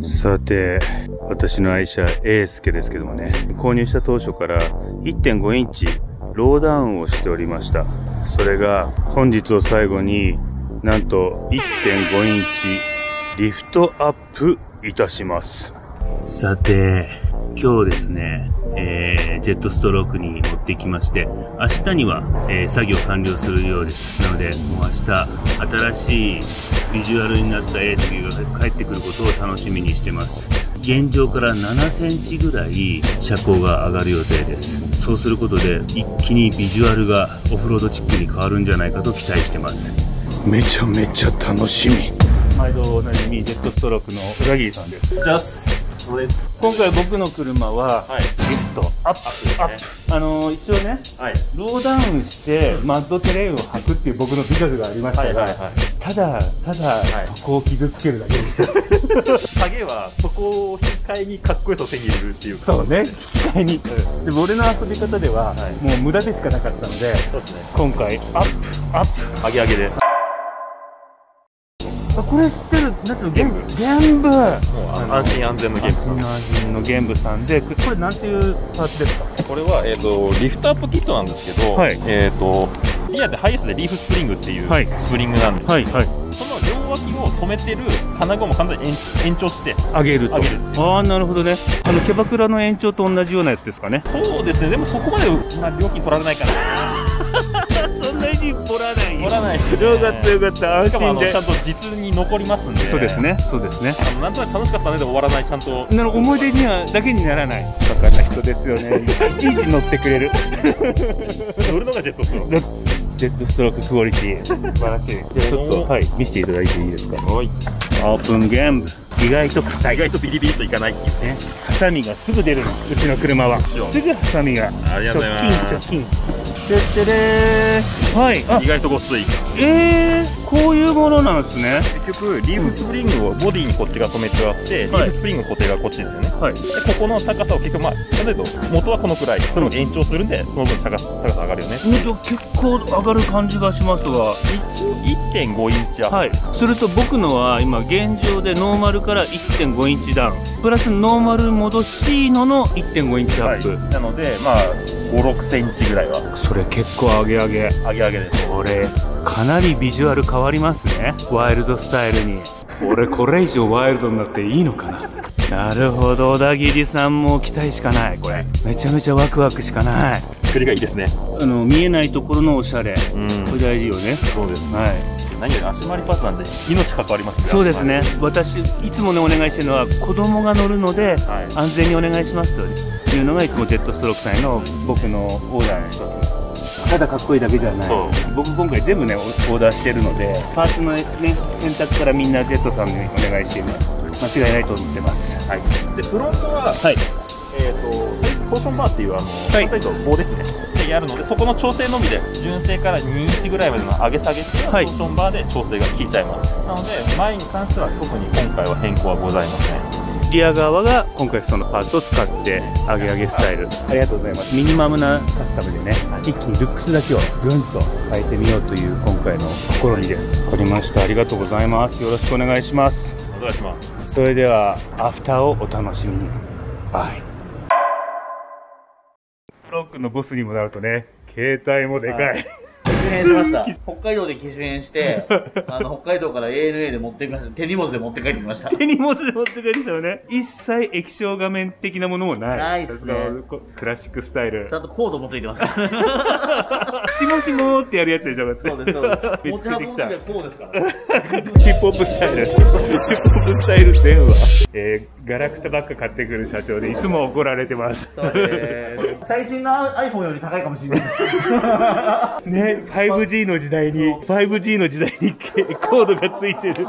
さて、私の愛車エースケですけどもね、購入した当初から1.5インチローダウンをしておりました。それが本日を最後になんと1.5インチリフトアップいたします。さて、今日ですね、えー Jet Stroke に持ってきまして、明日には、えー作業完了するようです。なので、もう明日、新しいビジュアルになったエースが帰ってくることを楽しみにしてます。現状から7センチぐらい車高が上がる予定です。そうすることで、一気にビジュアルがオフロードチックに変わるんじゃないかと期待してます。めちゃめちゃ楽しみ。毎度おなじみ、ジェットストロークの小田切さんです。じゃあ、それです。今回僕の車は、はい。リフトアップ、アップ。あのー一応ね、はい。ローダウンして、マッドテレーンを履くっていう僕の美学がありましたが、はいはいはい。ただ、ただ、いそこを傷つけるだけです。下げは、そこを引き換えにかっこよさを手に入れるっていうか。そうね、機械に。でも俺の遊び方では、はいもう無駄でしかなかったので、ね。今回、アップ、アップ。上げ上げで。あ、これ知ってる、なんていうの、玄武玄武。安心安全のゲーム安心安心の玄武さんで、これなんていうパーツですかこれは、えっ、と、リフトアップキットなんですけど、はいえっ、と、リアでハイエースでリーフスプリングっていうはいスプリングなんです、はい、はい。その両脇を止めてる金具も完全に延延長して上げると。上げるああ、なるほどね。あの、キャバクラの延長と同じようなやつですかね。そうですねでもそこまで、まあ、料金取られないかなそんなに掘らない取らないですねよかったよかった。安心でのちゃ。んと実に残りますんでそうですね、そうですね。あのなんとなく楽しかったねで終わらないちゃんと なる思い出にはだけにならない。バカな人ですよね。いちいち乗ってくれる。乗るのがジェットストロークジェットストローククオリティ。素晴らしい。ちょっと、はい、見せていただいていいですか？はいオープンゲーム。意外と硬い。意外とビリビリといかないっていうね。ハサミがすぐ出るの。うちの車は。すぐハサミが。ありがとうございますはい。あ。意、外とごっつい。えー、こういうものなんですね。結局リーフスプリングをボディにこっちが止めてあって、リはい。ーフスプリングの固定がこっちですよね。はい。でここの高さを結局まあ例えば元はこのくらいそれを延長するんでその分高さ高さ上がるよね。うんと結構上がる感じがしますが。一応1.5インチアップ、はい、すると僕のは今現状でノーマルから1.5インチダウン。プラスノーマル戻しのの1.5インチアップ、なのでまあ56センチぐらいはそれ結構上げ上げ上げ上げです。これかなりビジュアル変わりますね。ワイルドスタイルに。俺これ以上ワイルドになっていいのかな？なるほど。小田切さんも期待しかないこれ。めちゃめちゃワクワクしかない。作りがいいですね。あの見えないところのおしゃれ。うん。これ大事よね。そうです。はい。何より足回りパーツなんで命関わりますねそうですね。私いつもねお願いしてるのは子供が乗るのではい。安全にお願いしますというのがいつもジェットストロークさんへの僕のオーダーの一つただかっこいいだけじゃない。僕今回全部ねオオーダーしてるのでパーツのね選択からみんなジェットさんにお願いしています。間違いないと思ってます。はい。でフロントははい。えー、とポーションバーっていうあの、はい。簡単に言うと棒ですね。でやるのでそこの調整のみで純正から2インチぐらいまでの上げ下げっていうのははい。ポーションバーで調整が効いちゃいます、なので前に関しては特に今回は変更はございませんリア側が今回そのパーツを使って上げ上げスタイル。ありがとうございます。ミニマムなカスタムでね一気にルックスだけをぐんと変えてみようという今回の試みです。わかりました。ありがとうございます。よろしくお願いします。お願いします。それではアフターをお楽しみに。バイブロックのボスにもなるとね携帯もでかい、はい変しました。北海道で機種変して、あの、北海道から ANA で持ってきました。手荷物で持って帰ってきました。手荷物で持って帰ってきたよね一切液晶画面的なものもないないっすねこクラシックスタイルちゃんとコードもついてます。しもしもってやるやつでしょそうです、そうです。見 持ち運ぶ時はこうですから。ヒップホップスタイル。ヒップホップスタイル電話。えー、ガラクタばっか買ってくる社長でいつも怒られてます。最新の iPhone より高いかもしれない。ね、5G の時代に、5G の時代にコードがついてる。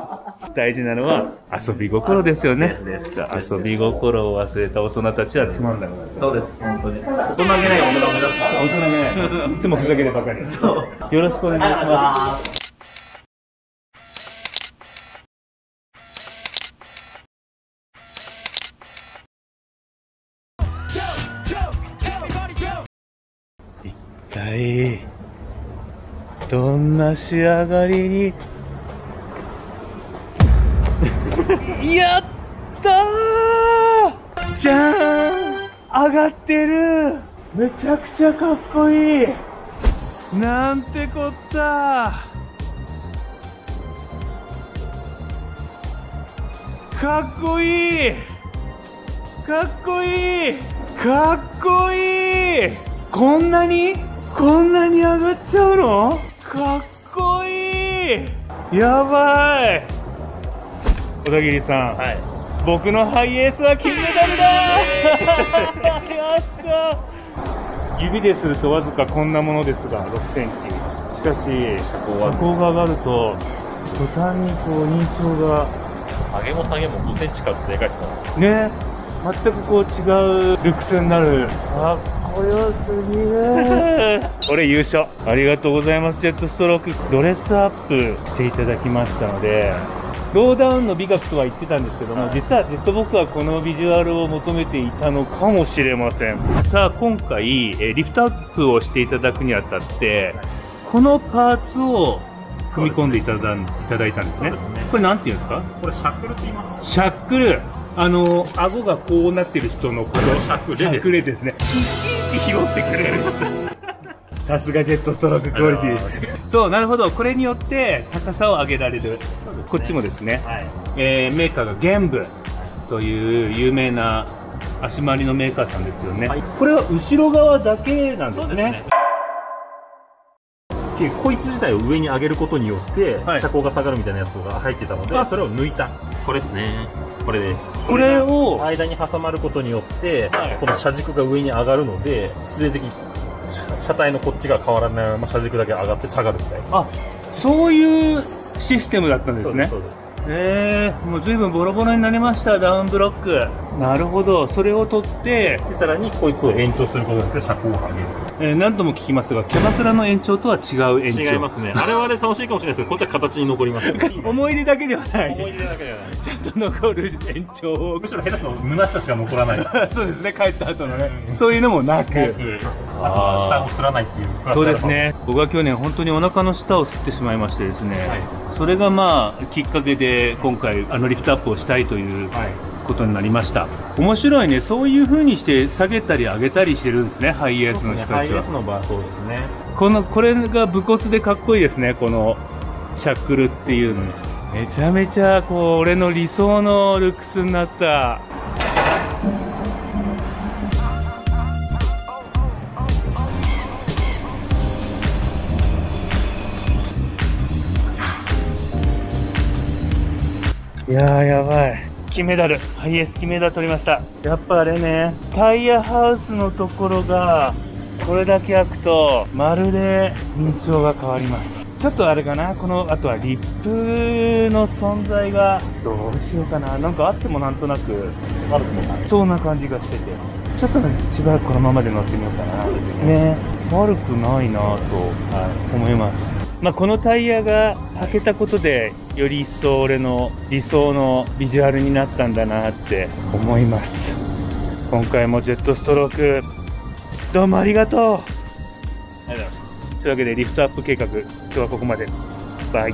大事なのは遊び心ですよね。遊び心を忘れた大人たちはつまんなくなる。そうです、本当に。大人げない大人を目指す。大人げない。いつもふざけてばかり。そう。よろしくお願いします。体どんな仕上がりに。やったー！じゃーん上がってる！めちゃくちゃかっこいい！なんてこったかっこいい！かっこいい！かっこいい！こんなに？こんなに上がっちゃうの？かっこいい。やばい。小田切さん、はい。僕のハイエースは金メダルだ、やった。指でするとわずかこんなものですが6センチ。しかし車高が上がると途端にこう認証が。上げも下げも5センチかってでかいですもん。ね。全くこう違うルックスになる。かっこよすぎる俺優勝。ありがとうございます。ジェットストロークドレスアップしていただきましたのでローダウンの美学とは言ってたんですけども、実はジェット僕はこのビジュアルを求めていたのかもしれません。さあ今回えーリフトアップをしていただくにあたってこのパーツを組み込んでいただいただいたんですね。すね。これなんていうんですか？これシャックルって言います。シャックル。あの、顎がこうなってる人のこのシャックルですシャックルですね。拾ってくれる。さすがジェットストローククオリティです。そう、なるほど。これによって高さを上げられる。こっちもですね。はい。えーメーカーが玄武という有名な足回りのメーカーさんですよね。はいこれは後ろ側だけなんですね。でこいつ自体を上に上げることによって、はい車高が下がるみたいなやつが入ってたのであそれを抜いたこれですね。これです。これを、間に挟まることによって、はい。この車軸が上に上がるので必然的に車車体のこっちが変わらないまま車軸だけ上がって下がるみたいな。あ、そういうシステムだったんですね。そうですえー、もう随分ボロボロになりました、ダウンブロック。なるほど。それを取って、でさらにこいつを延長することによって車高を上げるえー何度も聞きますが、キャバクラの延長とは違う延長。違いますねあれはあれ楽しいかもしれないですけどこっちは形に残ります 思い出だけではない。思い出だけではないちゃんと残る延長をむ。しろ下手すの虚しさしか残らない そうですね、帰った後のね。そういうのもなく。あとは下をすらないっていうそうですね。僕は去年本当にお腹の下を吸ってしまいましてですね。はいそれがまあ、きっかけで今回、あのリフトアップをしたいというはいことになりました。面白いね。そういう風にして下げたり上げたりしてるんですね、ハイエースの人たちはハイエース。の場合はそうですねこの、これが武骨でかっこいいですね、このシャックルっていうの。めちゃめちゃ、こう、俺の理想のルックスになった。いやー、やばい。金メダル。ハイエース金メダル取りました。やっぱあれね、タイヤハウスのところが、これだけ開くと、まるで印象が変わります。ちょっとあれかな、この、あとはリップの存在が、どうしようかな？なんかあってもなんとなく、悪くもないそんな感じがしてて。ちょっとね、しばらくこのままで乗ってみようかな。ね悪くないなぁと、はい、思います。まあ、このタイヤが履けたことで、より一層俺の理想のビジュアルになったんだなって思います。今回もジェットストローク、どうもありがとうありがとうございますというわけでリフトアップ計画、今日はここまで。バイ。